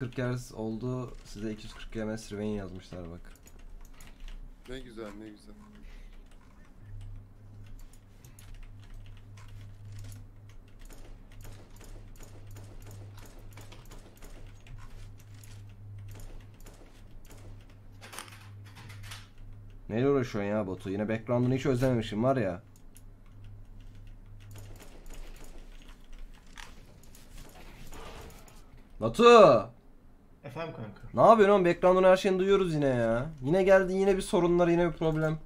40 Hz oldu. Size 240 ms Riven yazmışlar bak. Ne güzel ne güzel. Neyle uğraşıyorsun ya Batu? Yine background'unu hiç özlememişim var ya. Batu! Efendim kanka. Ne yapıyorsun oğlum? Background'unu her şeyini duyuyoruz yine ya. Yine geldi yine bir sorunlar yine bir problem.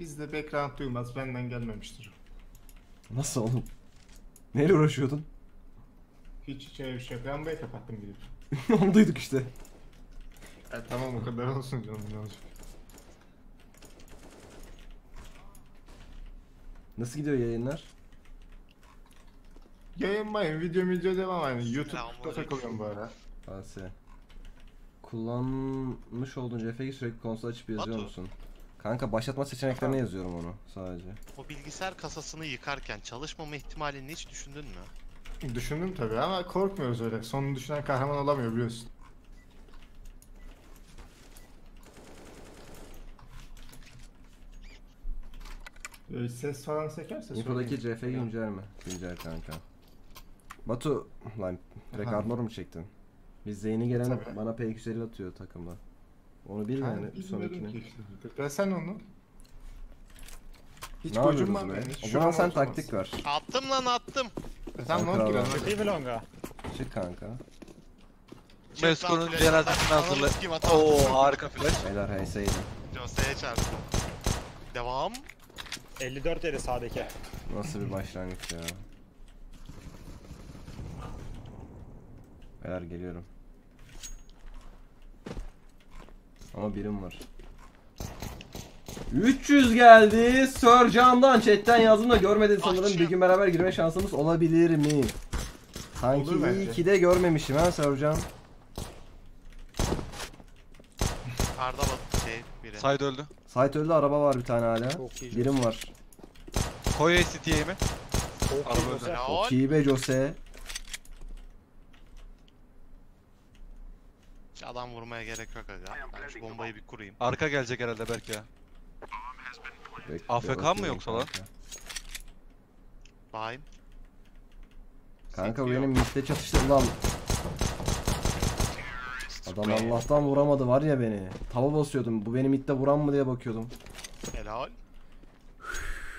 Bizde background duymaz benden gelmemiştir. Nasıl oğlum? Neyle uğraşıyordun? Hiç hiç öyle bir şey yok. Rambayı kapattım gidip. Onu duyduk işte. E, tamam o kadar olsun canım ne olacak. Nasıl gidiyor yayınlar? Yayınmayın video video devam aynı. YouTube'da takılıyorum bu ara. Asi. Kullanmış olduğun CFG'yi sürekli konsol açıp yazıyor Batu. musun? Kanka başlatma seçeneklerine yazıyorum onu sadece. O bilgisayar kasasını yıkarken çalışmama ihtimalini hiç düşündün mü? Düşündüm tabii ama korkmuyoruz öyle. Sonunu düşünen kahraman olamıyor biliyorsun. Böyle ses falan sekerse Infodaki. CF güncel mi? Güncel kanka. Batu lan direkt armor mu çektin? Biz Zeyn'i gelen Tabii. bana P250 atıyor takımda. Onu bil yani bir sonrakini. ki sen onu. Hiç Ne yapıyoruz be? yani. O zaman sen olmaz. taktik ver. Attım lan attım. E, long abi. girelim. Çıkayım mı longa? Çık kanka. Flash cenazesini hazırla. Oo harika flash. Beyler heyseydi. Jose'ye çarptım. Devam. 54 yeri sağdaki. Nasıl bir başlangıç ya. Beyler geliyorum. Ama birim var. 300 geldi. Sir Can'dan chatten yazdım da görmedin sanırım. Bir gün beraber girme şansımız olabilir mi? Sanki Olur iyi bence. ki de görmemişim ha Sir Can. Arda bak şey biri. Side öldü. Site öldü araba var bir tane hala. Çok iyi. Birim var. Koy ACT'ye mi? Çok Araba iyi öldü. Çok iyi be Jose. Hiç adam vurmaya gerek yok aga. Ben şu bombayı bir kurayım. Arka gelecek herhalde belki ya. Bekle, AFK mı yoksa lan? kanka. Bayım. Kanka benim midde çatıştı lan. Adam Allah'tan vuramadı var ya beni. Tava basıyordum. Bu benim midde vuran mı diye bakıyordum. Helal.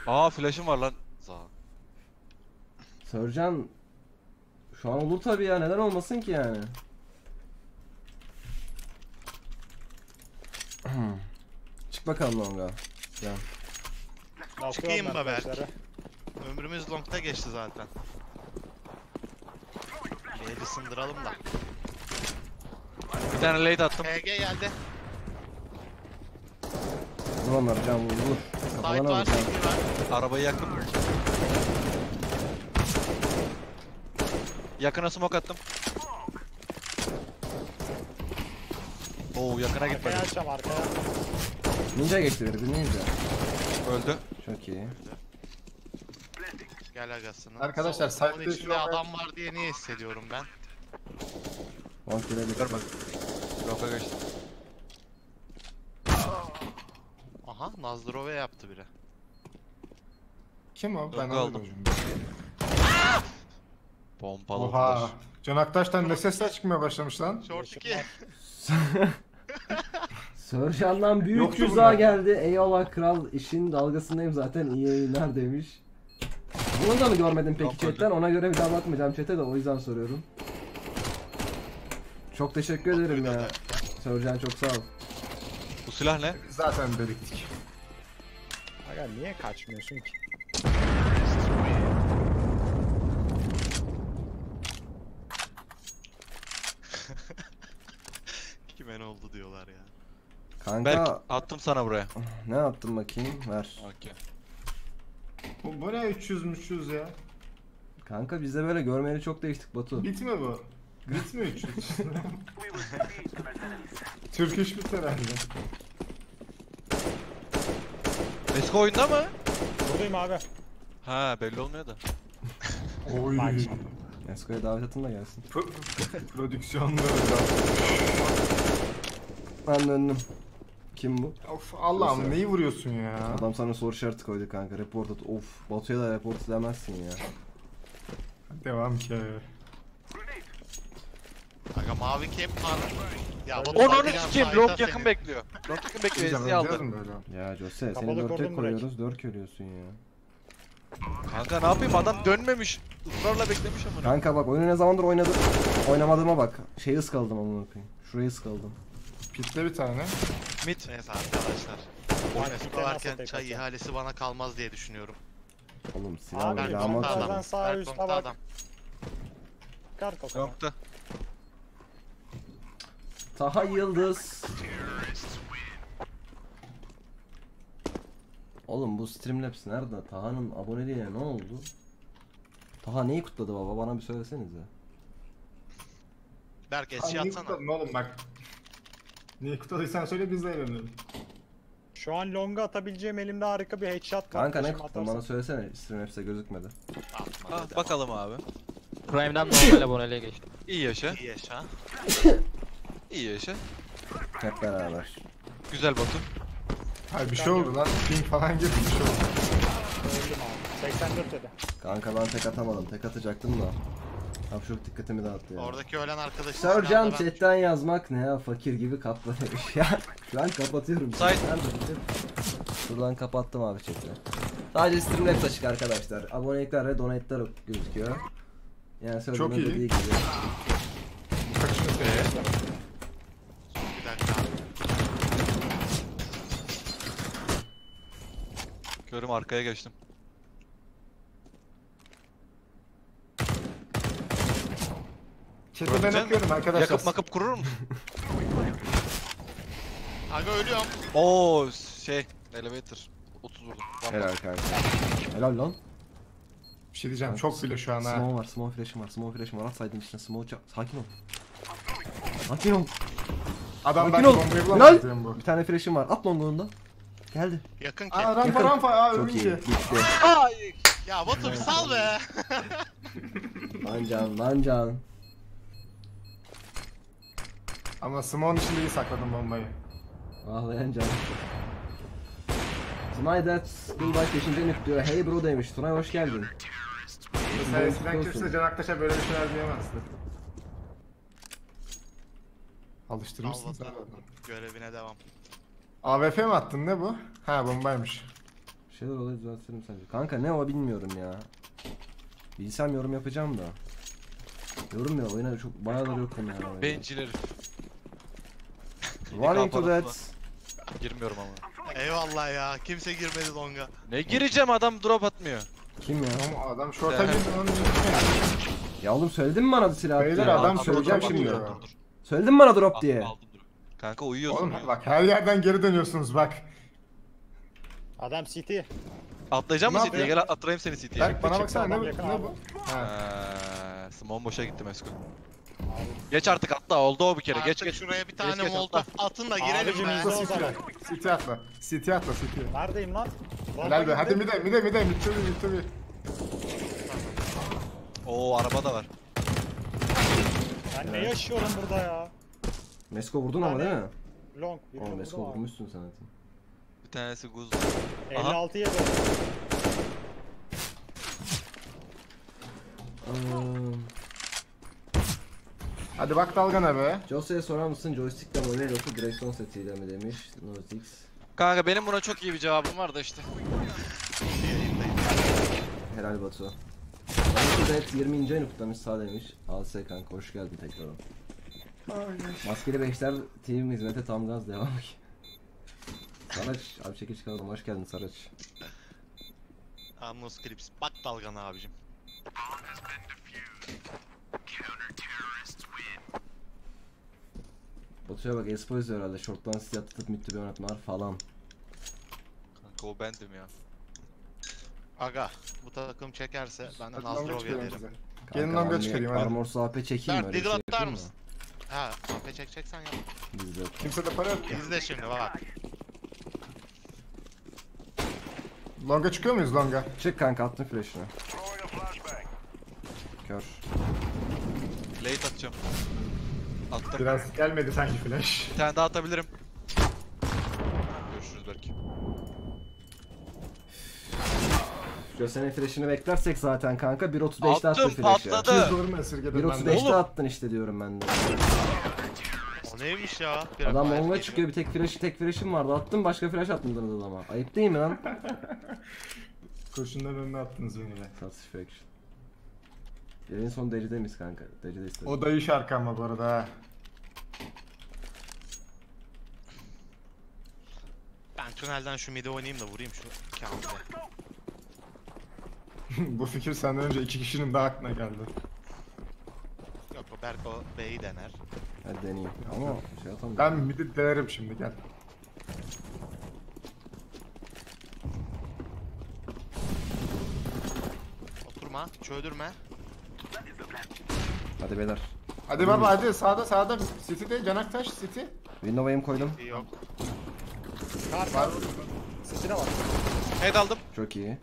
Aa flash'ım var lan. Za. Sörcan şu an olur tabii ya. Neden olmasın ki yani? Çık bakalım longa. Ya. Çıkayım mı Berk? arkadaşları? Ömrümüz long'da geçti zaten. Bir sındıralım da. Bir tane late attım. HG geldi. Vur onları can vur vur. Side var. CT var. Arabayı yaktım. Yakına smoke attım. Oo yakına Arkaya gitmedi. açacağım arkaya. Ninja. Bir ninja. Öldü. Çok iyi. Gel agasını. Arkadaşlar, site'de şu içinde an- adam var diye niye hissediyorum ben? Gelebilir. Dur bak. Roka geçti. Aha Nazdrove yaptı biri. Kim o? Ben aldım. aldım. Pompalı Oha. Can Aktaş'tan ne sesler çıkmaya başlamış lan? Short 2. Sörcan'dan büyük Yoktu geldi. Eyvallah kral işin dalgasındayım zaten iyi yayınlar demiş. Bunu da mı görmedin peki Yok, chatten? Ona göre bir daha bakmayacağım chat'e de o yüzden soruyorum. Çok teşekkür ederim ya. Sörcan çok sağ ol. Bu silah ne? Zaten deliktik. Aga niye kaçmıyorsun ki? Kime ne oldu diyorlar ya. Kanka Berk attım sana buraya. ne attın bakayım? Ver. Okey. Bu, bu ne 300 300 ya? Kanka biz de böyle görmeyeli çok değiştik Batu. Bit mi bu? Bit mi 300? Türk iş bit herhalde. Eski oyunda mı? Buradayım abi. Ha belli olmuyor da. Oy. Bak. Mesko'ya davet atın da gelsin. Pro- Prodüksiyonlu özel. Ben döndüm. Kim bu? Of Allah'ım neyi vuruyorsun ya? Adam sana soru işareti koydu kanka. Report at. Of. Batu'ya da report demezsin ya. Devam ki. Aga mavi cap var. Ya Batu Onu onu sikeyim. fayda Long yakın senin. bekliyor. Long yakın bekliyor. Ezgi aldı. böyle? Ya Jose seni Kapalı dörtte kordon koyuyoruz. Dört görüyorsun ya. Kanka ne yapayım adam dönmemiş. Israrla beklemiş amına. Kanka bak oyunu ne zamandır oynadım. Oynamadığıma bak. Şeyi ıskaladım amına koyayım. Şurayı ıskaladım. Pitle bir tane. Mid. Neyse arkadaşlar. Oyun tek çay ihalesi bana kalmaz diye düşünüyorum. Oğlum silah Abi, atacağım. atacağım. adam. Sağ üstte bak. adam. Kar kokona. Long'da. Taha Yıldız. Oğlum bu Streamlabs nerede? Taha'nın aboneliğine ne oldu? Taha neyi kutladı baba? Bana bir söylesenize. Berk eski niye atsana. kutladın oğlum bak. Niye kutladıysan söyle biz de eğlenelim. Şu an longa atabileceğim elimde harika bir headshot var. Kanka ne kutladın? Bana söylesene. Streamlabs'e gözükmedi. Atma, Ah, hadi bakalım abi. Prime'den normal aboneliğe geçtim. İyi yaşa. İyi yaşa. İyi yaşa. Hep beraber. Güzel Batu. Hayır bir şey oldu lan. Ping falan girdi bir şey oldu. Öldüm abi. 84 dedi. Kanka ben tek atamadım. Tek atacaktım da. Abi çok dikkatimi dağıttı ya. Oradaki ölen silahla ben- chatten yazmak ne ya fakir gibi kapla demiş ya. Şu an kapatıyorum. Say-? Şuradan kapattım abi chat'i. Sadece Streamlabs açık arkadaşlar. Abonelikler ve donate'ler gözüküyor. Yani Çok söylediğim iyi. dediği gibi. Kaçını söyle. Bir dakika. Görüm arkaya geçtim. Chat'e ben okuyorum arkadaşlar. Yakıp makıp kurur musun? Aga ölüyorum. Oo şey elevator. 30 vurdum. Tamam. Helal kanka. Helal lan. Bir şey diyeceğim çok bile şu an ha. Smoke var, smoke flash'ım var, smoke flash'ım var. Atsaydın içine smoke çak. Sakin ol. Sakin ol. Adam Sakin belki ol. bombayı Helal. bulamaz diyorum bu. Bir tane flash'ım var. At longuğunda. Geldi. Yakın ki. Aa rampa Yakın. rampa aa Çok iyi. ölünce. Gitti. Ay. Ya Batu bir sal be. Lan can, lan can. Ama Simon içinde iyi sakladım bombayı. Ağlayan can. Tunay that Gulbay 5. nük diyor. Hey bro demiş. Tunay hoş geldin. Bombayı eskiden kimse Can Aktaş'a böyle bir şeyler diyemezdi. Alıştırmışsın sen Allah'tan. adamı. Görevine devam. AWP mi attın ne bu? Ha bombaymış. Bir şeyler olayı düzeltirim sence. Kanka ne o bilmiyorum ya. Bilsem yorum yapacağım da. Yorum ya oyuna çok bayağıdır yokum ya. oyuna. Bencil herif. Running to that. Girmiyorum ama. Eyvallah ya. Kimse girmedi longa. Ne gireceğim adam drop atmıyor. Kim ya? Ama adam şorta girdi Ya oğlum söyledin mi bana silah Beyler, diye? adam söyleyeceğim şimdi. giriyor. Söyledin mi bana drop diye? aldım. Kanka uyuyorsun. Oğlum bak her yerden geri dönüyorsunuz bak. Adam CT. Atlayacak Ne mısın CT'ye? yapıyor? Gel atlayayım seni CT'ye. Berk bana baksana ne Ne bu? Ha. Eee, Simon boşa gitti Mesko. Geç artık atla oldu o bir kere. Artık geç geç. şuraya bir tane geç, molotof atın da girelim Abicim, be. o City atla. City atla. City atla City. Neredeyim lan? Helal be hadi mide mide mide mid be mid be. Oo araba da var. Ben ne yaşıyorum burada ya? Mesko vurdun ama değil mi? Long. Oğlum Mesko vurmuşsun sen zaten. Bir tanesi guz. 56 yedi. Iıı, Hadi bak dalgana be. Jose'ye sorar mısın joystickle mi oynuyor yoksa direksiyon setiyle mi demiş Nozix. Kanka benim buna çok iyi bir cevabım var da işte. Helal Batu. De 20. ayını kutlamış sağ demiş. AS kanka hoş geldin tekrar. Maskeli Beşler team hizmete tam gaz devam ki. Saraç abi çekiç çıkardım hoş geldin Saraç. Amnos Clips. Bak dalgana abicim. Batu'ya bak Espo izliyor herhalde shorttan siyah tutup to be oynatmalar falan. Kanka o bendim ya. Aga bu takım çekerse ben de derim. size. Kanka Gelin bir çıkarayım hadi. Armorsuz AP çekeyim mi? Bir Diggle şey atar mısın? Ha, AP çekeceksen yap. Bizde yok. Kimse de para yok ki. İzle şimdi bak. Longa çıkıyor muyuz longa? Çık kanka attım flash'ını. Kör. Late atacağım. Attım. Biraz gelmedi sanki flash. Bir tane daha atabilirim. Görüşürüz belki. Jose'nin flash'ını beklersek zaten kanka 1.35'te attı Attım flash'ı. patladı. Vurma esirgedim ben de. 1.35'te attın işte diyorum ben de. O neymiş ya? Bir Adam geliyor. çıkıyor bir tek flash tek flash'im vardı attım başka flash atmadınız adama. Ayıp değil mi lan? Kurşundan önüne attınız beni de. Satisfaction. Yayın son derecede miyiz kanka? Derecede istedim. O da iyi şarkı ama bu arada ha. Ben tünelden şu midi oynayayım da vurayım şu Kamil'e. bu fikir senden önce iki kişinin daha aklına geldi. Yok o Berk o B'yi dener. Hadi deneyeyim. Ama şey atamıyorum. Ben midi denerim şimdi gel. Oturma, çöldürme. Hadi beyler. Hadi baba hadi sağda sağda City'de Canaktaş City. Window aim koydum. Yok. Kar kar. Sesine bak. Head aldım. Çok iyi.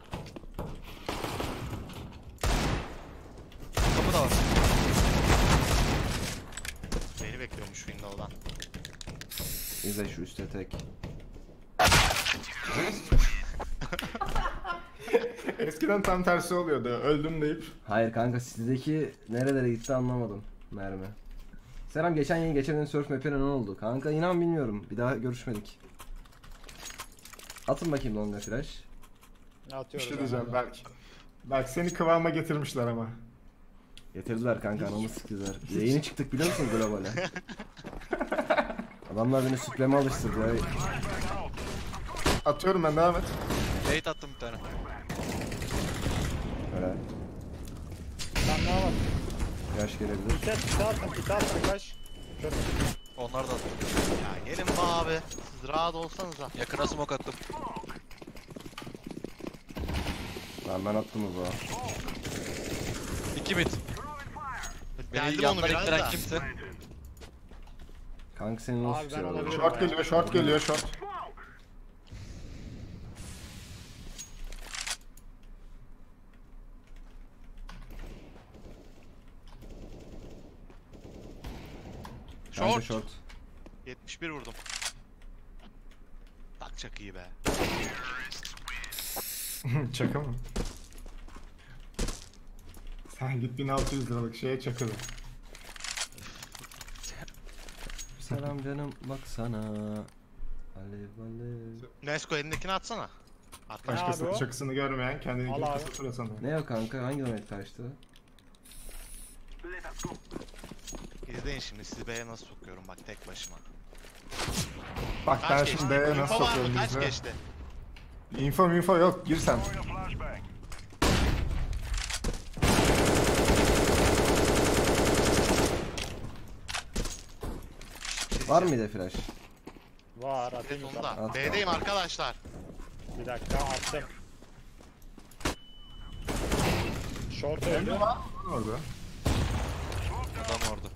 Kapı da var. Beni bekliyormuş Window'dan. İzle şu üstte tek. Eskiden tam tersi oluyordu. Öldüm deyip. Hayır kanka sizdeki nerelere gitti anlamadım mermi. Selam geçen yayın geçen gün surf map'ine ne oldu? Kanka inan bilmiyorum. Bir daha görüşmedik. Atın bakayım longa flash. Bir Atıyorum. şey diyeceğim belki. Bak seni kıvama getirmişler ama. Getirdiler kanka anamı sıktılar. Yayını çıktık biliyor musun globale? Adamlar beni süpleme alıştırdı ya. Atıyorum ben devam et. Late attım bir tane. Öyle. Ben ne yapayım? Flash gelebilir. Atma, kit atma kaç. Şöyle. Onlar da attım. Ya gelin be abi. Siz rahat olsanıza. Yakına smoke attım. Tamam ben attım o zaman. 2 mid. Beni Geldim onu yandan biraz ittiren da. kimse. Kanka senin nasıl Abi ben şey oluyor? olabilirim. Short geliyor short geliyor short. Short. short. 71 vurdum. Tak çok iyi be. Çaka mı? Sen git 1600 liralık şeye çakılı. Selam canım baksana. Alev alev. Nesko elindekini atsana. Arkadaş. Başkasının çakısını görmeyen kendini Al abi. sanıyor. Ne o kanka? Hangi donet kaçtı? İzleyin şimdi sizi B'ye nasıl sokuyorum bak tek başıma. Bak ben şimdi? B'ye nasıl sokuyorum Kaç izle. geçti? Info info yok gir sen. Var mıydı flash? Var atayım. Sonunda. At B'deyim arkadaşlar. Bir dakika attım. Short öldü. Orada. Adam orada.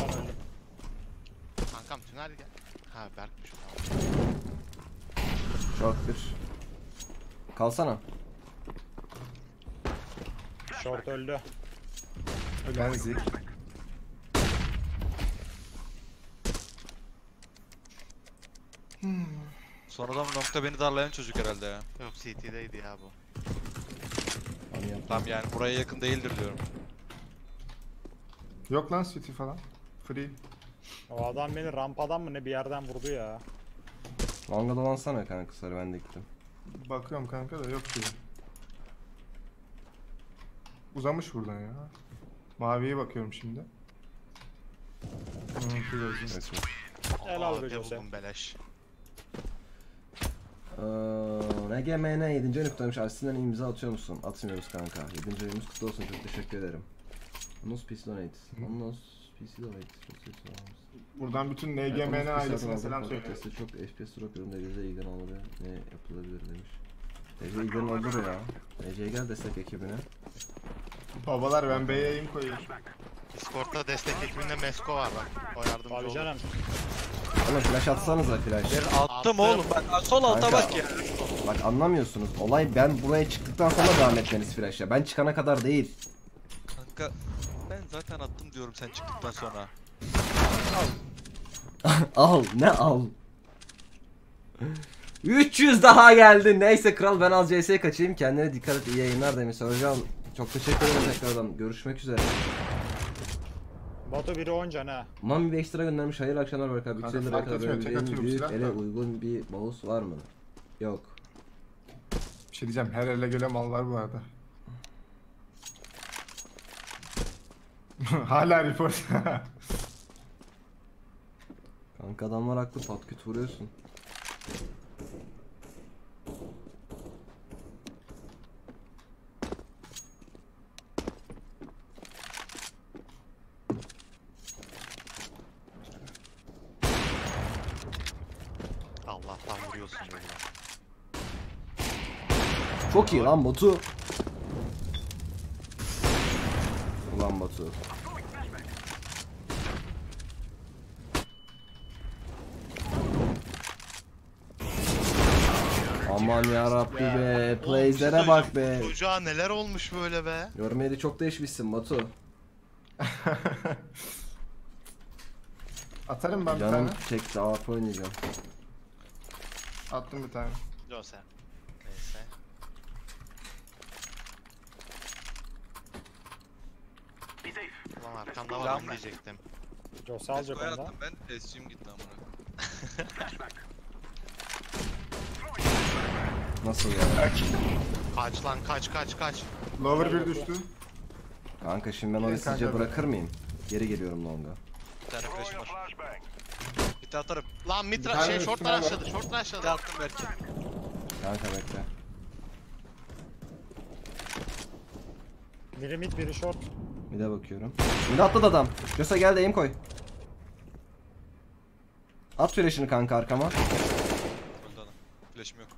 Ben öldüm. Tünel gel. Ha Berk'miş o tamam. Short bir. Kalsana. Short öldü. Ölen zik. Sonradan nokta beni darlayan çocuk herhalde ya. Yok CT'deydi ya bu. Tam yani buraya yakın değildir diyorum. Yok lan city falan. Free. O adam beni rampadan mı ne bir yerden vurdu ya. Longa dolansana kanka sarı ben de gittim. Bakıyorum kanka da yok gibi. Uzamış buradan ya. Maviye bakıyorum şimdi. Hı, şu gözüm. Bakayım. Helal be Jose. buldum beleş. Eee, NGMN 7. ayını kutlamış. Arsenal'den imza atıyor musun? Atmıyoruz kanka. 7. ayımız kutlu olsun. Çok teşekkür ederim. Onos PC Donate. Onos PC Donate. Çok sağ olun. Buradan bütün NGMN ailesine selam söyle. Çok FPS drop yorum. Derecede ilgiden olmadı. Ne yapılabilir demiş. Derece ilgiden olur ya. Dereceye gel destek ekibine. Babalar ben B'ye aim koyuyorum. Discord'da destek ekibinde Mesko var bak. O yardımcı Abi olur. canım. Oğlum flash atsanıza flash. Attım Attım. oğlum bak sol alta Kanka. bak ya. Bak anlamıyorsunuz. Olay ben buraya çıktıktan sonra devam etmeniz flash'a. Ben çıkana kadar değil. Kanka ben zaten attım diyorum sen çıktıktan sonra. al ne al. 300 daha geldi. Neyse kral ben az CS kaçayım. Kendine dikkat et. iyi yayınlar demiş. Hocam çok teşekkür ederim tekrardan. Görüşmek üzere. Batu biri 10 can ha. Mami bir ekstra göndermiş. Hayırlı akşamlar Berk abi. Kanka 350 liraya fark kadar etmiyor, tek verebileceğin atıyorum büyük silah ele da. uygun bir mouse var mı? Yok. Bir şey diyeceğim her ele göre mal var bu arada. Hala report. Kanka adamlar haklı patküt vuruyorsun. Allah'tan vuruyorsun lan. Çok iyi lan Batu. Batu. Aman yarabbi be. Plays'lere Oğlum, bak be. Çocuğa neler olmuş böyle be. Görmeyeli çok değişmişsin Batu. Atarım ben bir Canım tane. çekti AWP oynayacağım. Attım bir tane. Jose. Neyse. Ulan arkamda var onu diyecektim. Jose alacak Esko'ya ondan. attım ben. SG'm gitti amına. Nasıl ya? Kaç lan kaç kaç kaç. Lower bir düştü. Kanka şimdi ben orayı kanka. sizce bırakır mıyım? Geri geliyorum longa. Bir tane flash'ım var. Bir tane atarım. Lan Bir mitra tane şey üstüne shortlar var. aşağıda shortlar Bir tane aşağıda. attım belki. Kanka bekle. Biri mid biri short. Bir de bakıyorum. De atladı adam. Gösa gel de aim koy. At flash'ını kanka arkama. Öldü adam. Flash'ım yok.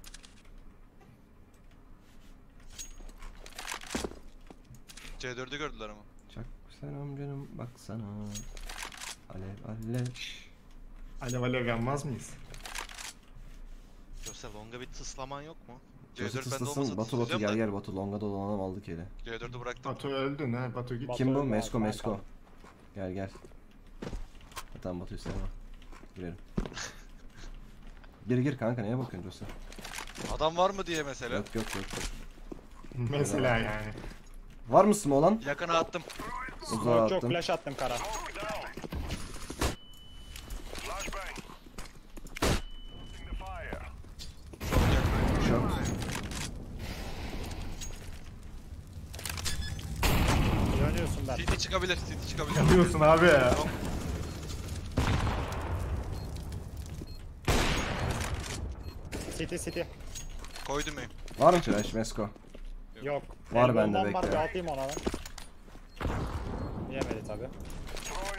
C4'ü gördüler ama. Çak selam canım baksana. Alev alev. Alev alev yanmaz mıyız? Jose longa bir tıslaman yok mu? Gösa C4 bende olmasa Batu Batu gel gel Batu. Longa dolanalım aldık eli. da C4'ü bıraktım. Batu öldün ha. Batu git. Kim bu? Mesko Mesko. Gel gel. Tamam Batu'yu sevmem. Girelim. Gir gir kanka neye bakıyorsun Gösa? Adam var mı diye mesela. Yok yok yok. yok. Mesela yani. Var mısın olan? Yakına attım. Uzağa yok attım. flash attım kara. Short. Dönüyorsun ben. City çıkabilir, City çıkabilir. Ne diyorsun abi ya? City city. Koydum aim. Var mı flash Mesko? Yok. Var El bende, bombam var bekle. bir atayım ona ben. Yemedi tabi.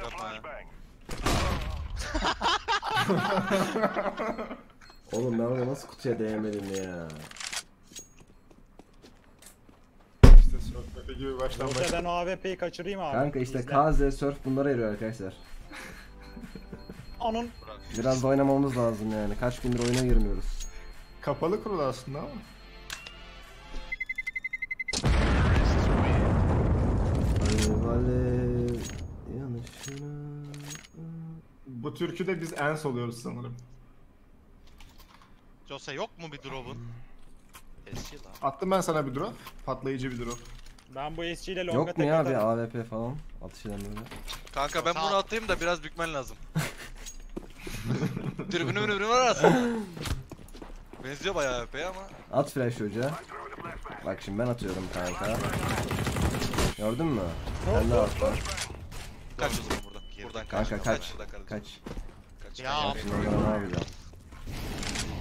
Yapma ya. Oğlum ben oraya nasıl kutuya değmedim ya? İşte sohbeti gibi baştan başa. ben o AWP'yi kaçırayım abi. Kanka işte İzle. KZ Surf bunlara yarıyor arkadaşlar. Onun Biraz da oynamamız lazım yani. Kaç gündür oyuna girmiyoruz. Kapalı kurulu aslında ama. Yanışına. Bu türküde biz ens oluyoruz sanırım. Jose yok mu bir drop'un? Eski lan. Attım ben sana bir drop. Patlayıcı bir drop. Ben bu SG ile longa Yok mu ya bir. AWP falan? Atış eden böyle. Kanka ben bunu atayım da biraz bükmen lazım. Dürbünü mürbünü var arasında. Benziyor bayağı AP ama. At flash hoca. Bak şimdi ben atıyorum kanka. Gördün mü? Sen de at lan. Kaç o zaman buradan. Buradan kaç. Kanka kaç. Kaç. Kaç. Ya. Şimdi onlara ne yapacağım?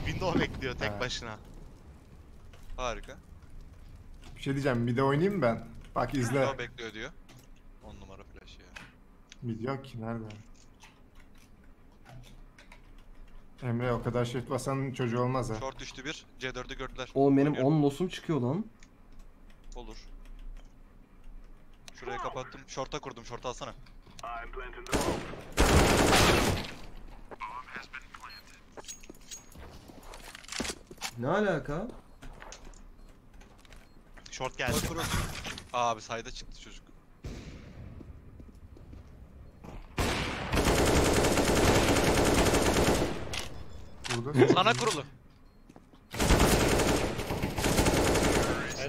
Window bekliyor tek Ha. başına. Harika. Bir şey diyeceğim. Bir de oynayayım mı ben? Bak izle. Daha bekliyor diyor. 10 numara flash ya. Mid yok ki nerede? Emre o kadar shift basan çocuğu olmaz ha. Short düştü bir. C4'ü gördüler. Oğlum benim Oynuyorum. 10 losum çıkıyor lan. Olur. Şurayı kapattım. Short'a kurdum. Short alsana. Ne alaka? Short geldi. Abi sayda çıktı çocuk. Burada. Sana kurulu.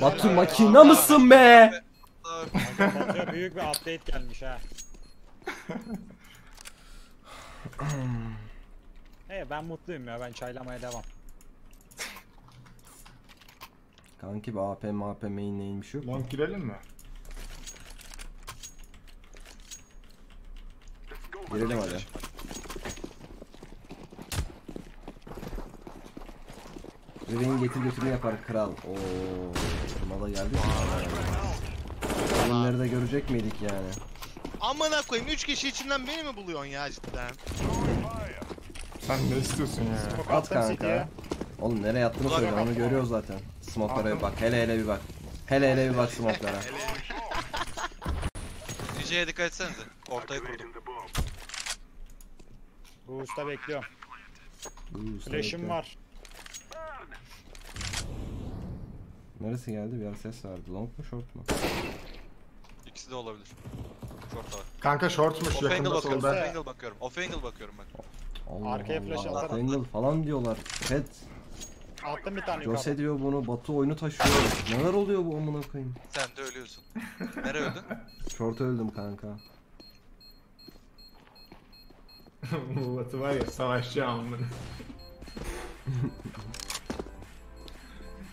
Batu makina mısın be? Büyük bir update gelmiş ha. Hey ben mutluyum ya ben çaylamaya devam. Kanki bir AP MAP main neymiş yok. Long girelim mi? Girelim hadi. Riven getir götürü yapar kral. Oo, geldik mi? Oyunları da görecek miydik yani? Amına koyayım 3 kişi içinden beni mi buluyorsun ya cidden? Sen ne istiyorsun ya? At kanka. Oğlum nereye attığını söyle onu görüyoruz zaten. Smoke'lara bir bak. Hele hele bir bak. Hele hele bir bak smoke'lara. DJ'ye dikkat etsenize. Ortayı kurdum. Bu usta bekliyorum. Usta Flash'im var. Neresi geldi? Bir ara ses vardı. Long mu short mu? İkisi de olabilir. Short var. Kanka shortmuş Off angle yakında bakıyorum. solda. Off angle bakıyorum. Off angle bakıyorum ben. Allah Arkaya flash Allah. atar. Angle falan diyorlar. Chat. Attım bir tane yukarı. Jose diyor bunu. Batu oyunu taşıyor. Neler oluyor bu amına koyayım? Sen de ölüyorsun. Nereye öldün? Short öldüm kanka. Bu Batı var ya savaşçı amına.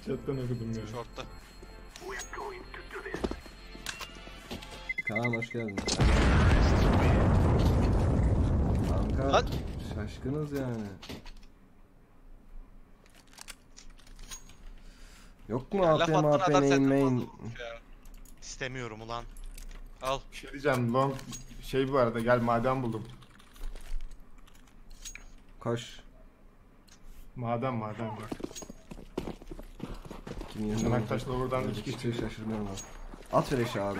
Chat'ten okudum ya. Short'ta. Kaan hoş geldin. Kanka Lan. şaşkınız yani. Yok mu Laf AP attın MAP adam main senden main? fazla vurmuş ya. İstemiyorum ulan. Al. Bir şey diyeceğim long şey bu arada gel maden buldum. Koş. Maden maden bak. 2020 Çanakkale'de oradan Böyle içki hiçbir şey şaşırmıyorum ben. At flash'ı abi.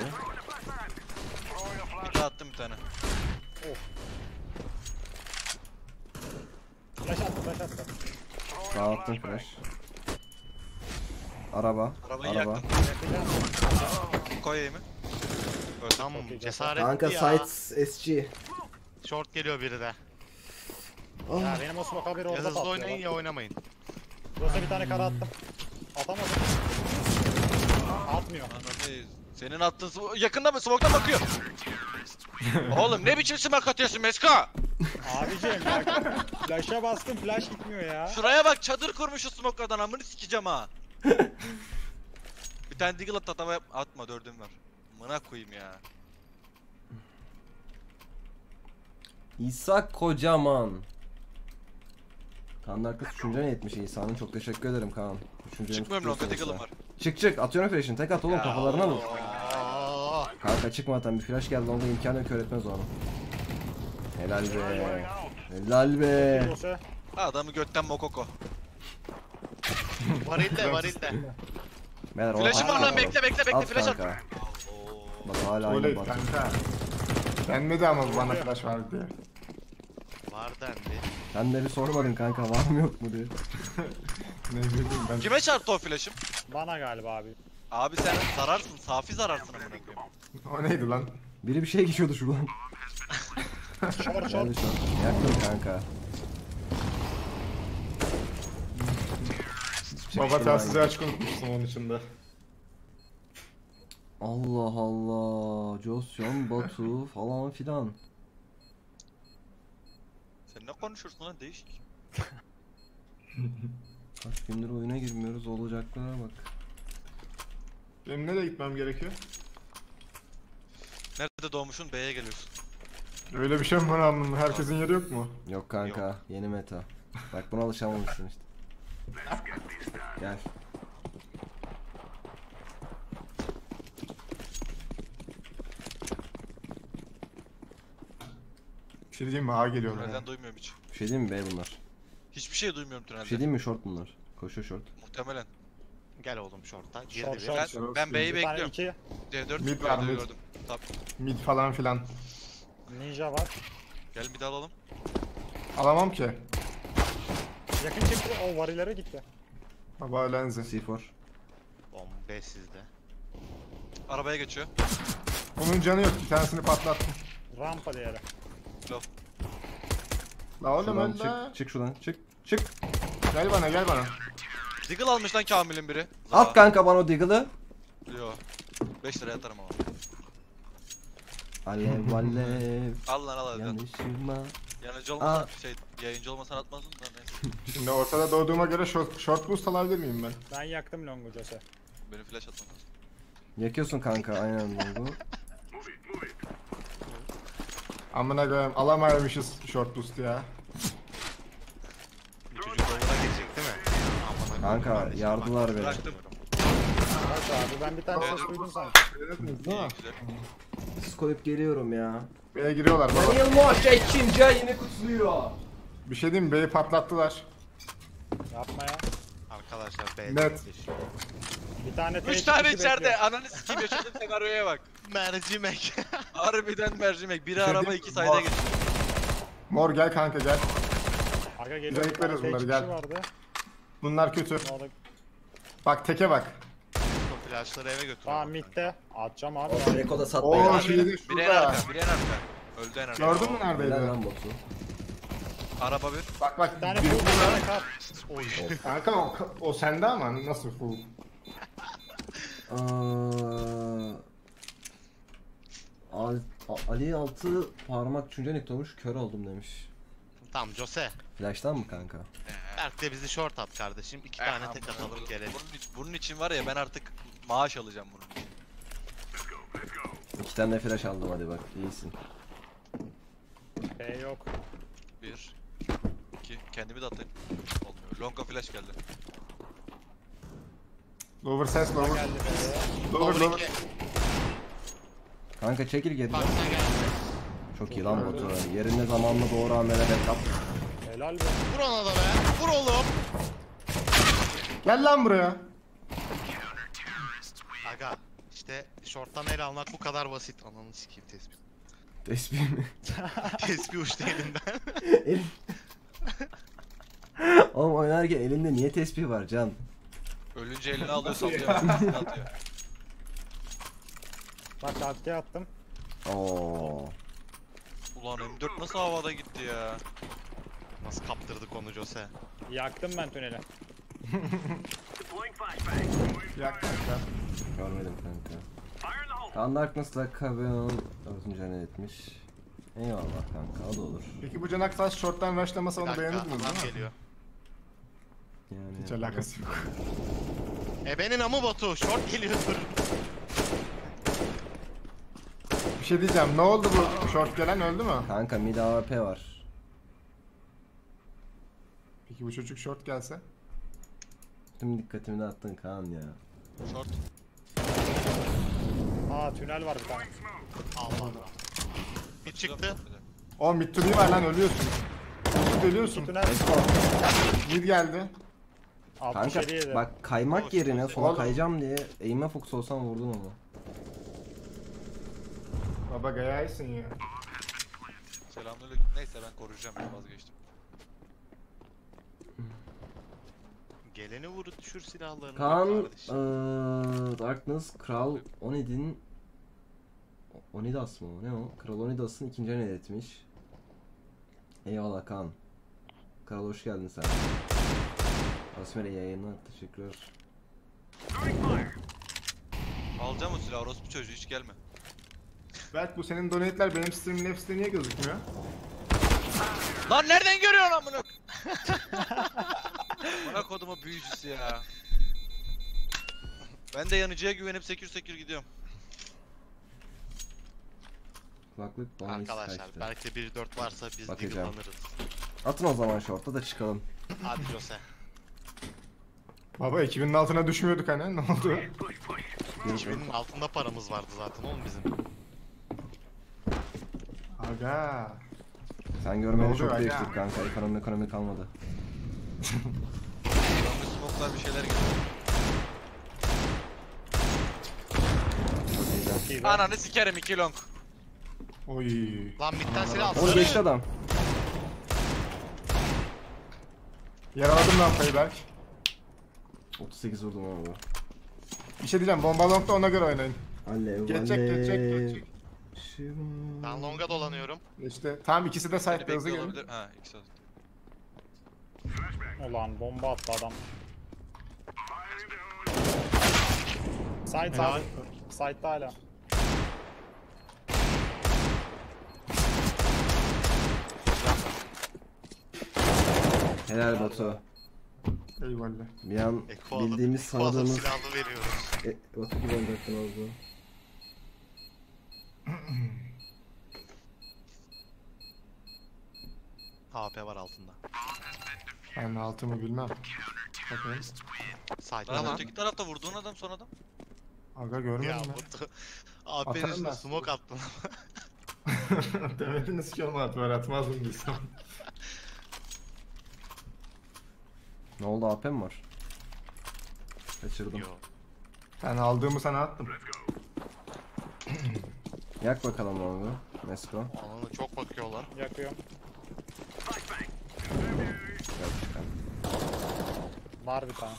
Bir daha attım bir tane. Flash attım flash attım. Dağıttım flash. Araba. Arabayı araba. yaktım. Yapacağım. Koy eğimi. Tamam cesaretli Kanka ya. sites SG. Short geliyor biri de. Ya benim o smoke haberi orada hızlı oynayın patlıyor. ya oynamayın. Jose bir tane kara attım. Atamadım. Atmıyor. Senin attığın smoke- yakında mı smoke'tan bakıyor. Oğlum ne biçim smoke atıyorsun Meska? Abicim bak. Flash'a bastım flash gitmiyor ya. Şuraya bak çadır kurmuşuz smoke'lardan amını sikeceğim ha. bir tane deagle at atama yap- atma dördüm var. Amına koyayım ya. İsa Kocaman. Kaan arkası üçüncüne yetmiş İsa'nın çok teşekkür ederim Kaan. Üçüncüne Çıkmıyorum longa deagle'ım var. Çık çık atıyorum flash'ını tek at oğlum kafalarına vur. Aa, Kanka çıkma atan bir flash geldi onda imkanı yok öğretmez onu. Helal be. Helal be. Adamı götten mokoko. Varilde varilde. Beyler, ona Flash'ım var lan bekle bekle bekle At flash at. kanka. Bak hala aynı bak. kanka. Denmedi ama bana flash var diye. Var dendi. Sen de bir sormadın kanka var mı yok mu diye. Ne bileyim ben. Kime çarptı o flash'ım? Bana galiba abi. Abi sen zararsın, safi zararsın amına koyayım. O neydi lan? Biri bir şey geçiyordu şuradan. Geldi short. şu an. Yaktım kanka. Baba telsizi açık unutmuşsun onun içinde. Allah Allah. Josyon, Batu falan filan. Sen ne konuşursun lan değişik. Kaç gündür oyuna girmiyoruz olacaklara bak. Benim nereye gitmem gerekiyor? Nerede doğmuşsun B'ye geliyorsun. Öyle bir şey mi var anlamı? Herkesin yeri yok mu? Yok kanka yeni meta. Bak buna alışamamışsın işte. Gel. Bir şey diyeyim mi? A geliyorlar. Tünelden duymuyorum hiç. Bir şey diyeyim mi be bunlar? Hiçbir şey duymuyorum Bir tünelde. şey diyeyim mi short bunlar? Koşuyor short. Muhtemelen. Gel oğlum short'a. Girdi Short, bir. short. Ben, Short ben B'yi Bir bekliyorum. iki. C4 Mid var, gördüm, mid. gördüm. Tap. Mid falan filan. Ninja var. Gel mid alalım. Alamam ki. Yakın çekti. O varilere gitti. Baba lenzi. C4. Bombe sizde. Arabaya geçiyor. Onun canı yok. Bir tanesini patlattım. Rampa diğeri. Low. La oğlum Şuradan öl la. çık. Çık şuradan. Çık. Çık. Gel bana gel bana. Deagle almış lan Kamil'in biri. At kanka bana o Deagle'ı. Yo. 5 liraya atarım ama. Alev alev. Al lan al hadi. Yanlışıma. Yanıcı olmasan şey yayıncı olmasan atmazdın da neyse. Şimdi ortada doğduğuma göre short, short boost alabilir miyim ben? Ben yaktım longu Jose. Benim flash atmam lazım. Yakıyorsun kanka aynen logo. Amına koyayım alamaymışız short boost ya. Çocuk davula girecek değil mi? Aman Kanka de yardılar beni. Bıraktım. Bak abi ben bir tane Evet. ses duydum sanki. Değil mi? güzel. Geliyorum ya. B'ye giriyorlar baba. Daniel Moşa ikinci ayını kutluyor. Bir şey diyeyim mi? B'yi patlattılar. Yapma ya. Arkadaşlar B. Net. Bir tane 3 tek tane içeride. Ananı sikeyim yaşadığım senaryoya bak. Mercimek. Harbiden mercimek. Biri şey araba iki sayda Mor. geçiyor. Mor gel kanka gel. Arka geliyor. Tek bunları, gel. vardı. Bunlar kötü. Bak teke bak. O flashları eve götür. Tamam midde. Atacağım abi. O Reko'da satmayın. Oo şeyde Biri en şurada. arka. Biri en arka. Öldü en arka. Gördün mü Helal neredeydi? lan botu. Araba bir. Bak bak. Bir tane full bir tane kar. Kanka o, o sende ama nasıl full? Aa, Al, A- Ali altı parmak çünce noktamış kör oldum demiş. Tamam Jose. Flash'tan mı kanka? Berk de bizi short at kardeşim. İki Eh, tane tek atalım gelelim. Bunun, için, bunun için var ya ben artık maaş alacağım bunun için. İki tane flash aldım hadi bak iyisin. B yok. Bir. iki. Kendimi de atayım. Olmuyor. Longa flash geldi. Lower ses lower. Geldi. Lower Over lower. iki. Kanka çekil geri. Geldi. Çok iyi lan botu. Yerinde zamanla doğru hamlelere kap. Helal be. Vur ona da be. Vur oğlum. Gel lan buraya. Aga. İşte short'tan el almak bu kadar basit. Ananı sikeyim tespih. Tespih mi? Tespih uçtu elimden. El... Oğlum oynarken elinde niye tespih var Can? Ölünce elini alıyor. Üstüne atıyor. Bak arkaya attım. Oo. Ulan M4 nasıl havada gitti ya? Nasıl kaptırdık onu Jose? Yaktım ben tüneli. Yak kanka. Görmedim kanka. Darkness'la Kabeon 4. canı etmiş. Eyvallah kanka o da olur. Peki bu Canak Taş short'tan rushlamasa Bir onu dakika beğenirdiniz adam değil mi? geliyor. Yani Hiç alakası yok. Ebenin amı Batu. Short geliyordur. Bir şey diyeceğim. Ne oldu bu short gelen öldü mü? Kanka mid AWP var. Peki bu çocuk short gelse? Tüm dikkatimi dağıttın Kaan ya. Short. Aa tünel var bir tane. Allah Allah. Bir çıktı. O mid to var lan ölüyorsun. Mid ölüyorsun. Tünel. Mid geldi. Kanka 67 yedi. bak kaymak yerine sola Oğlum. kayacağım diye eğime fokus olsam vurdun onu. Baba gayaysın ya. Selamünaleyküm. Neyse ben koruyacağım ya vazgeçtim. Geleni vur düşür silahlarını. Kaan kardeşim. eee Darkness Kral Onid'in Onidas mı o? Ne o? Kral Onidas'ın ikinci el etmiş. Eyvallah Kaan. Kral hoş geldin sen. Asmer'e yayınlar teşekkürler. Alacağım o silahı orospu çocuğu hiç gelme. Berk bu senin donate'ler benim stream'in hepsinde niye gözükmüyor? Lan nereden görüyorsun amına? Bana koduma büyücüsü ya. Ben de yanıcıya güvenip sekür sekür gidiyorum. Kulaklık Arkadaşlar kaçtı. belki bir 4 varsa biz Bakacağım. deagle'lanırız. Atın o zaman short'a da çıkalım. Hadi Jose. Baba 2000'in altına düşmüyorduk hani ne oldu? 2000'in altında paramız vardı zaten oğlum bizim. Aga. Sen görmeyeli Ne çok değiştik kanka. Ekonomi ekonomi kalmadı. Long smoke'lar bir şeyler geliyor. Ananı sikerim iki long. Oy. Lan midden silah Oğlum alsana. geçti adam. Yaraladım rampayı Berk. 38 vurdum abi. Bir şey diyeceğim bomba longda ona göre oynayın. Alev Geçecek geçecek geçecek. Ben longa dolanıyorum. İşte tam ikisi de site Biri hızlı gelin. olabilir. Ha ikisi oldu. Ulan bomba attı adam. Side Helal. abi. Side'da hala. Helal Batu. Eyvallah. Bir an Eko alıp bildiğimiz Eko alıp sanadığımız... silahlı veriyoruz. E, Batu gibi olacaktın oldu. AP var altında. Ben altımı bilmem. Bakayım. Side Lan öteki tarafta vurduğun adam son adam. Aga görmedin Ya mi? Batu. AP'nin üstüne smoke attın. Demediniz ki onu at var atmazdım bilsem. Ne oldu AP mi var? Kaçırdım. Yo. Ben aldığımı sana attım. Yak bakalım onu. Mesko. Ananı çok bakıyorlar. Yakıyorum. Gel çıkalım. Var bir tane.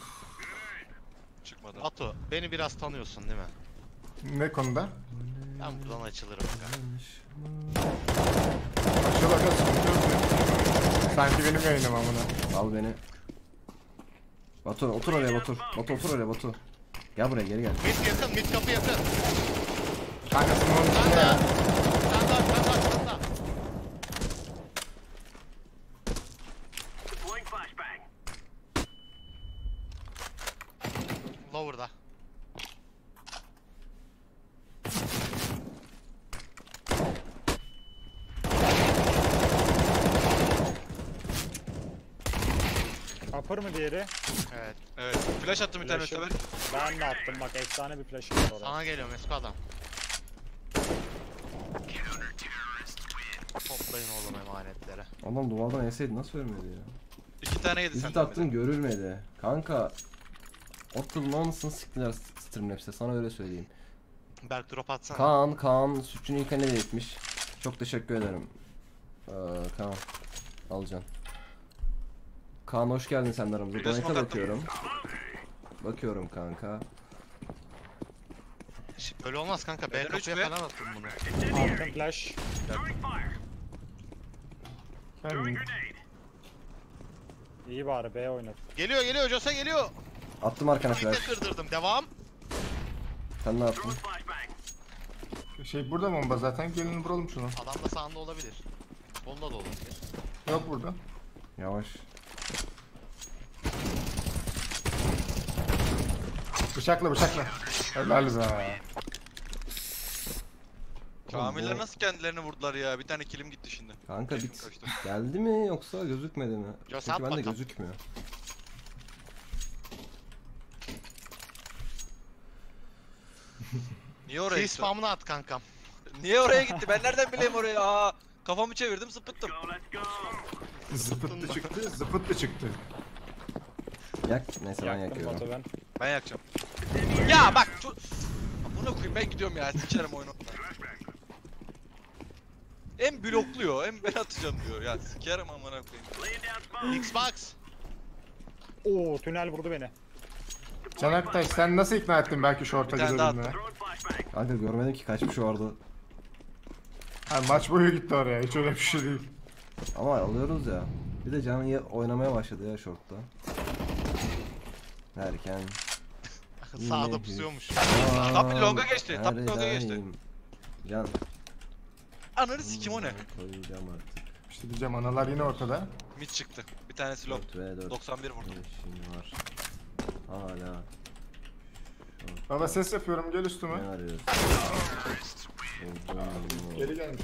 Çıkmadı. Batu beni biraz tanıyorsun değil mi? Ne konuda? Ben buradan açılırım. aga. Aşağı sıkıntı yok ya. Sanki benim yayınım amına. Al beni. Batu otur oraya Batu. Batu otur oraya Batu. Gel buraya geri gel. Mid yakın, mid kapı yakın. Kanka Sen içinde de. ya. De, sen de. Lower'da. Upper mı diğeri? Evet. Evet. Flash attım bir tane sefer. Ben de attım bak efsane bir flash'ım var oraya. Sana geliyor Mesko adam. Toplayın oğlum emanetleri. Adam duvardan yeseydi nasıl ölmedi ya? İki tane yedi senden. attım görülmedi. Kanka. Atılmamışsın siktiler Streamlabs'e sana öyle söyleyeyim. Berk drop atsana. Kaan, Kaan sütçünü ilk ne etmiş. Çok teşekkür ederim. Ee, Kaan. Alacaksın. Kaan hoş geldin sen de aramıza. Donate'e bakıyorum. Bakıyorum kanka. Şş, Öyle olmaz kanka. B üç kapıya be. falan attım bunu. Attım flash. İyi bari B oynadı. Geliyor geliyor Jose geliyor. Attım arkana İlk de flash. kırdırdım. Devam. Sen ne yaptın? şey burada bomba zaten gelin vuralım şunu. Adam da sağında olabilir. Solunda da olabilir. Yok burada. Yavaş. Bıçakla bıçakla. Helal be. Kamiller bu- nasıl kendilerini vurdular ya? Bir tane kilim gitti şimdi. Kanka bit kaçtı. geldi mi yoksa gözükmedi mi? Ya Çünkü bende gözükmüyor. Niye oraya gitti? spamını at kankam. Niye oraya gitti? Ben nereden bileyim oraya? Aa, kafamı çevirdim zıpıttım. Zıpıttı çıktı, zıpıttı çıktı. Yak neyse ben Yaktım yakıyorum. Batu ben. Ben yakacağım. Ya bak şu... Buna koyayım ben gidiyorum ya. Sikerim oyunu. Hem blokluyor hem ben atacağım diyor. Ya sikerim amına koyayım. Xbox. Oo tünel vurdu beni. Can Aktaş sen nasıl ikna ettin belki daha gidelim Kanka görmedim ki kaçmış orada. Ha, maç boyu gitti oraya. Hiç öyle bir şey değil. Ama alıyoruz ya. Bir de canı ya- oynamaya başladı ya short'ta. Derken. Sağda pusuyormuş. Top bir longa geçti, top bir longa geçti. Can. Ananı sikim o ne? Koyacağım artık. İşte diyeceğim analar yine ortada. Mid çıktı. Bir tanesi long. 4 ve 4. 91 vurdu. Şimdi var. Hala. Baba ses yapıyorum gel üstüme. Ne arıyorsun? Geri gelmiş.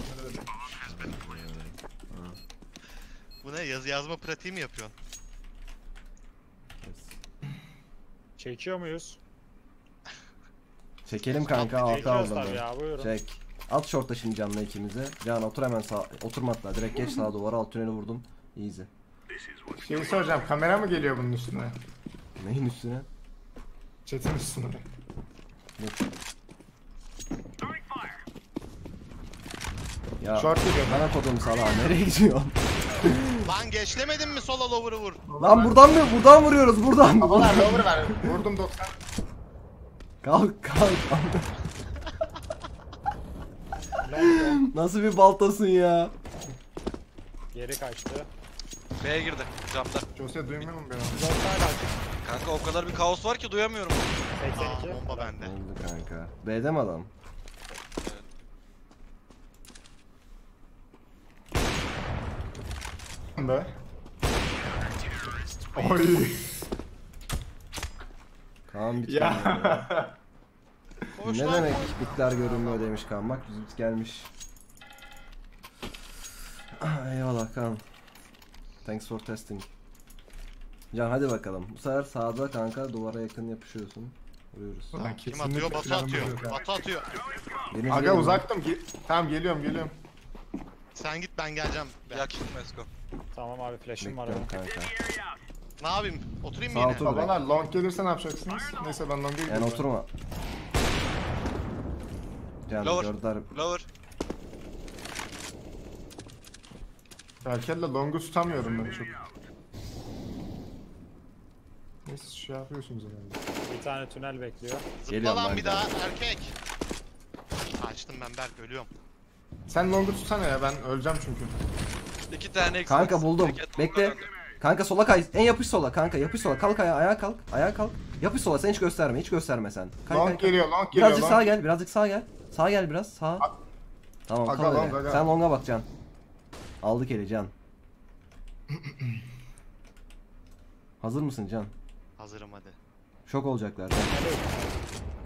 Bu ne yazı yazma pratiği mi yapıyorsun? Çekiyor muyuz? Çekelim kanka altı Çekiyoruz aldım tabii ben. ya buyurun. Çek. At short'ta şimdi canla ikimize. Can otur hemen sağ. Oturma hatta. Direkt geç sağa duvara alt tüneli vurdum. Easy. Şeyi soracağım kamera mı geliyor bunun üstüne? Neyin üstüne? Chat'in üstüne. Ya Short gidiyor. bana kodum sala nereye gidiyorsun? Lan geçlemedin mi sola lower'ı vur? Lan buradan mı? Buradan vuruyoruz buradan. Babalar lower ver. Vurdum 90. Kalk kalk. Long Nasıl bir baltasın ya? Geri kaçtı. B'ye girdi camda. Jose duymuyor mu beni? Long hala açık. Kanka o kadar bir kaos var ki duyamıyorum. Aa 82. bomba bende. Oldu kanka. B'de mi adam? Be. Oy. Kaan bitti. Ya. Ne demek bitler görünmüyor demiş Kaan. Bak yüzümüz gelmiş. Ah, Eyvallah Kaan. Thanks for testing. Can hadi bakalım. Bu sefer sağda kanka duvara yakın yapışıyorsun. Vuruyoruz. Lan Kim atıyor? Planım atıyor. Batu atıyor. Deniz Aga uzaktım. Ge- tamam geliyorum geliyorum. Sen git ben geleceğim. Yak Mesko. Tamam abi flash'ım var ama. kanka. Ne yapayım? Oturayım mı Sağ yine? otur. Babalar long gelirse ne yapacaksınız? Neyse ben long'a gidiyorum. Yani oturma. Can Lower. gördüler. Lower. Berkel'le long'u tutamıyorum ben çok. Neyse şey yapıyorsunuz herhalde. Bir tane tünel bekliyor. Zıpla Geliyorum lan ben bir de. daha erkek. Açtım ben Berk ölüyorum. Sen long'u tutsana ya ben öleceğim çünkü. İki tane eksik. Kanka buldum. Hareket Bekle. Kanka sola kay. En yapış sola kanka. Yapış sola. Kalk ayağa. Ayağa kalk. Ayağa kalk. Yapış sola. Sen hiç gösterme. Hiç gösterme sen. Kay, long kay. geliyor long geliyor Birazcık long. sağa gel. Birazcık sağa gel. Sağa gel biraz. Sağa. Tamam Aga, kal long, öyle. aga. Sen longa bak Can. Aldık eli Can. Hazır mısın Can? Hazırım hadi. Şok olacaklar. Can.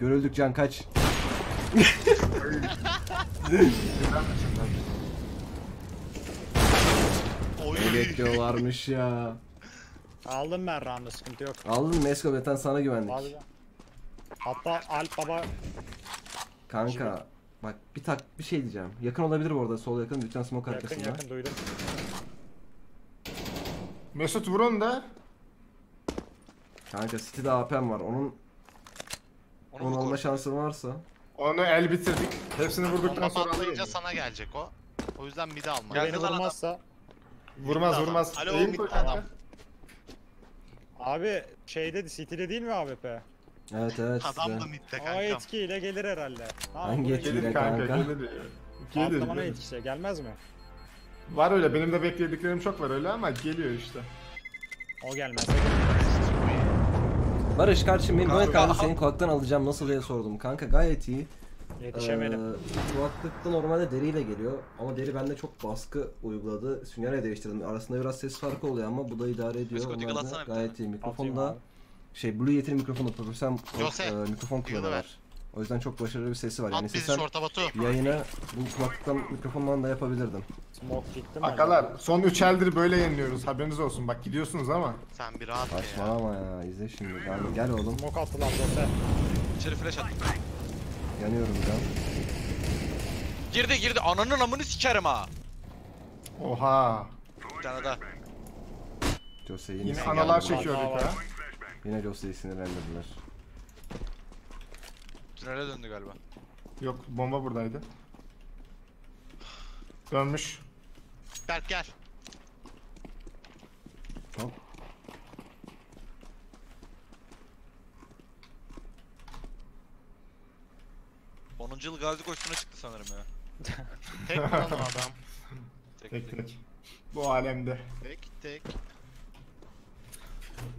Görüldük Can kaç. Oy. Ne bekliyorlarmış ya. Aldım ben round'u sıkıntı yok. Aldın Mesko Beten sana güvendik. Abi. Hatta Alp baba Kanka bak bir tak bir şey diyeceğim. Yakın olabilir bu arada sol yakın lütfen smoke yakın arkasında. yakın duydum. Mesut vurun da. Kanka City'de AP'm var. Onun Onu alma şansın varsa. Onu el bitirdik. Hepsini vurduktan sonra alayım. sana gelecek o. O yüzden midi alma. Gel. Beni lan adam. vurmazsa Vurmaz Adam. vurmaz. Alo, mid adam. abi şeyde City'de değil mi AWP? Evet evet. Adam da midde O kankam. etkiyle gelir herhalde. Tamam, Hangi buraya etki? gelir. Gelir Kanka. kanka gelir. Gelir. Atlamana gelir. etkisi gelmez mi? Var öyle benim de beklediklerim çok var öyle ama geliyor işte. O gelmez. Barış kardeşim benim böyle kaldı senin kulaktan alacağım nasıl diye sordum. Kanka gayet iyi. Yetişemedim. Ee, kulaklıkta normalde deriyle geliyor ama deri bende çok baskı uyguladı. Süngeri değiştirdim. Arasında biraz ses farkı oluyor ama bu da idare ediyor. Onlar da gayet iyi. Mikrofonda. Şey Blue Yeti'nin mikrofonu profesyonel Jose, e, mikrofon kullanıyorlar. O yüzden çok başarılı bir sesi var. Yani At şorta Batu. yayını bu kulaklıktan mikrofondan da yapabilirdim. Smoke gitti mi? Akalar son 3 eldir böyle yeniliyoruz haberiniz olsun bak gidiyorsunuz ama. Sen bir rahat ye ya. Saçmalama ya izle şimdi. Yani gel oğlum. Smoke attılar Jose. İçeri flash attım. Yanıyorum can. Girdi girdi. Ananın amını sikerim ha. Oha. Bir tane daha. Jose yine, Yine analar Hata ha. Yine Jose'yi sinirlendirdiler. Tünele döndü galiba. Yok bomba buradaydı. Dönmüş. Berk gel. Hop. Onuncu yıl gazi koşusuna çıktı sanırım ya. Tek adam? Tek Tek tek. tek. Bu alemde. Tek tek.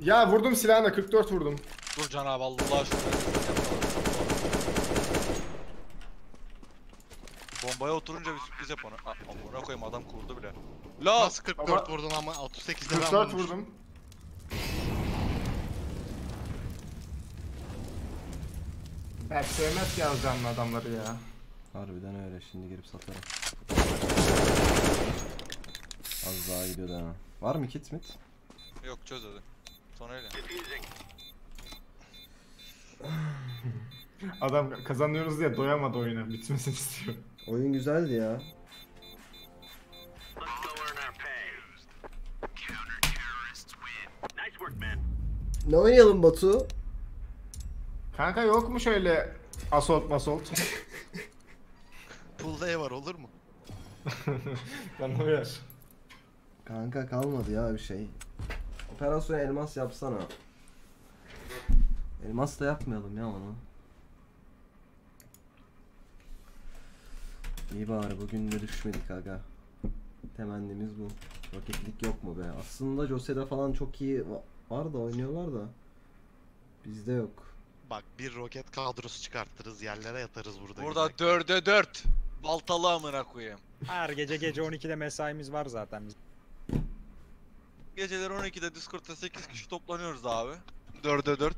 Ya vurdum silahına 44 vurdum. Dur Can abi Allah aşkına. Bombaya oturunca bir sürpriz yap ona. Aa, Amına koyayım adam kurdu bile. La! Nasıl 44 Ama- vurdun ama 38'de ben 44 vurmuşum. vurdum. Ben sevmez ki az canlı adamları ya. Harbiden öyle şimdi girip satarım. Az daha gidiyor da. Var mı kit mit? Yok çöz hadi. Sonra öyle. Adam kazanıyoruz diye doyamadı oyuna. Bitmesini istiyor. Oyun güzeldi ya. Ne oynayalım Batu? Kanka yok mu şöyle assault? Pool'da ev var olur mu? Bana uyar. Kanka kalmadı ya bir şey. Operasyon elmas yapsana. Elmas da yapmayalım ya onu. İyi bari bugün de düşmedik aga. Temennimiz bu. Roketlik yok mu be? Aslında Jose'de falan çok iyi va- var da oynuyorlar da. Bizde yok. Bak bir roket kadrosu çıkartırız yerlere yatarız burada. Burada. 4'e 4. Baltalı amına koyayım. Her gece gece 12'de mesaimiz var zaten biz. Geceleri 12'de Discord'da 8 kişi toplanıyoruz abi. 4'e 4.